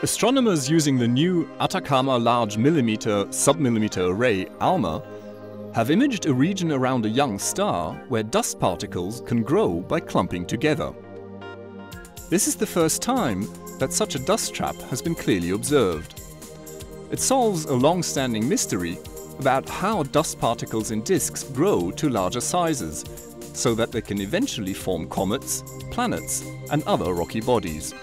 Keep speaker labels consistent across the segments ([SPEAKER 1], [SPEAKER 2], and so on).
[SPEAKER 1] Astronomers using the new Atacama Large Millimeter Submillimeter Array ALMA have imaged a region around a young star where dust particles can grow by clumping together. This is the first time that such a dust trap has been clearly observed. It solves a long-standing mystery about how dust particles in disks grow to larger sizes, so that they can eventually form comets, planets and other rocky bodies.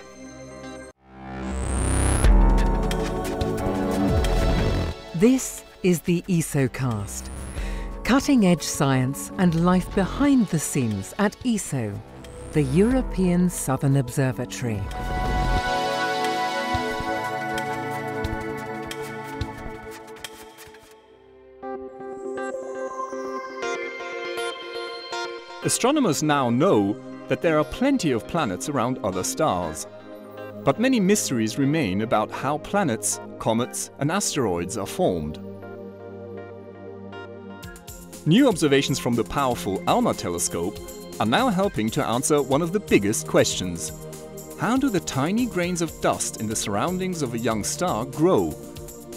[SPEAKER 2] This is the ESOcast. Cutting edge science and life behind the scenes at ESO, the European Southern Observatory.
[SPEAKER 1] Astronomers now know that there are plenty of planets around other stars. But many mysteries remain about how planets, comets and asteroids are formed. New observations from the powerful ALMA telescope are now helping to answer one of the biggest questions. How do the tiny grains of dust in the surroundings of a young star grow?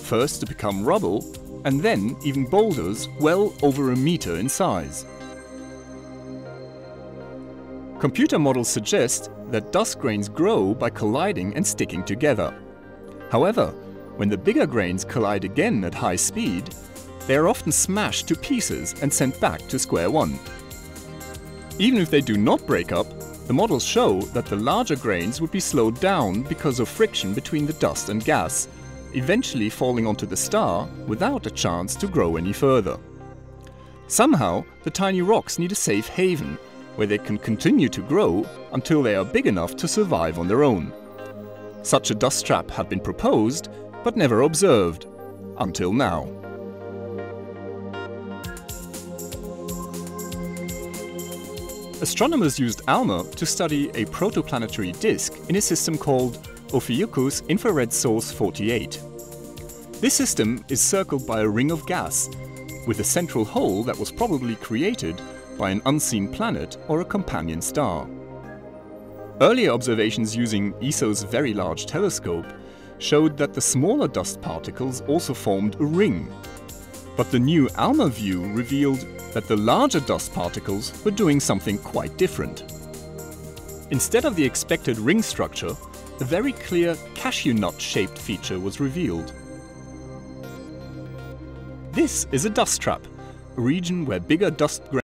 [SPEAKER 1] First to become rubble, and then even boulders well over a meter in size. Computer models suggest that dust grains grow by colliding and sticking together. However, when the bigger grains collide again at high speed, they are often smashed to pieces and sent back to square one. Even if they do not break up, the models show that the larger grains would be slowed down because of friction between the dust and gas, eventually falling onto the star without a chance to grow any further. Somehow, the tiny rocks need a safe haven where they can continue to grow until they are big enough to survive on their own. Such a dust trap had been proposed, but never observed, until now. Astronomers used ALMA to study a protoplanetary disk in a system called Ophiuchus Infrared Source 48. This system is circled by a ring of gas, with a central hole that was probably created by an unseen planet or a companion star. Earlier observations using ESO's Very Large Telescope showed that the smaller dust particles also formed a ring. But the new ALMA view revealed that the larger dust particles were doing something quite different. Instead of the expected ring structure, a very clear cashew nut-shaped feature was revealed. This is a dust trap, a region where bigger dust grains